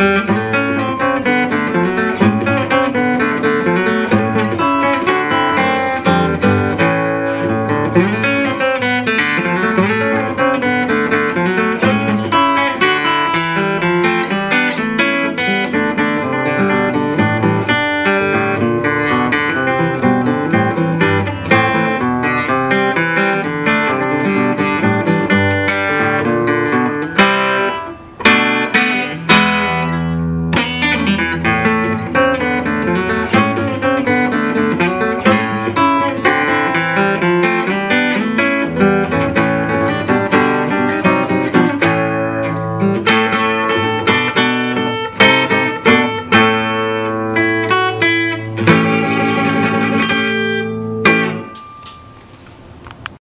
Música